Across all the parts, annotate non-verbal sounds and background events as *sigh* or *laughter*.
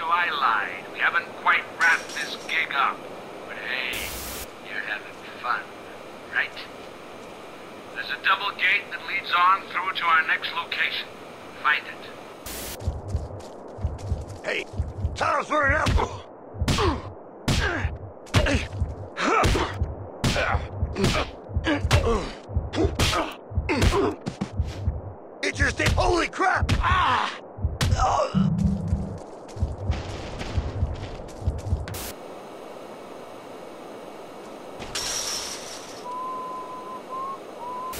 I lied. We haven't quite wrapped this gig up. But hey, you're having fun, right? There's a double gate that leads on through to our next location. Find it. Hey, time's running out. It just hit. Holy crap! Ah! Oh.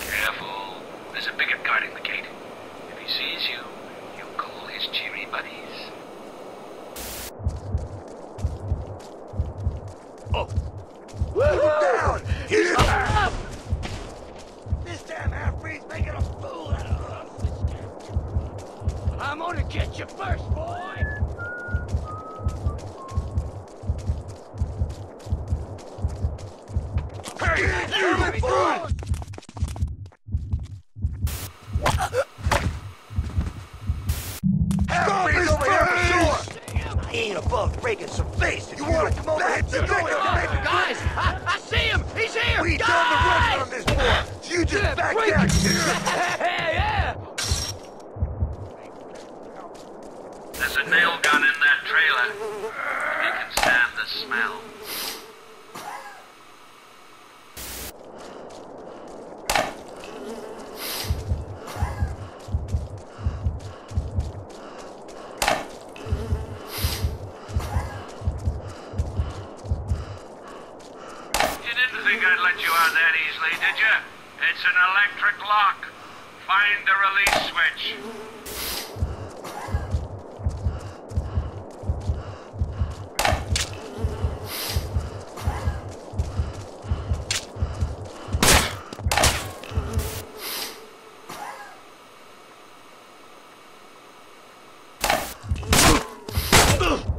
Careful. There's a bigot guarding the gate. If he sees you, he'll call his cheery buddies. Oh. Down! He's up! This damn half-breed's making a fool out of us. I'm gonna get you first, boy! Shore! Ain't above breaking some faces. You wanna come over here? You think it's Guys, I, I see him! He's here! We done the Guys! run on this boy. You just back down. *laughs* Hey, yeah! There's a nail gun in that trailer. If you can stand the smell. car that easily, did you? It's an electric lock. Find the release switch. Ugh!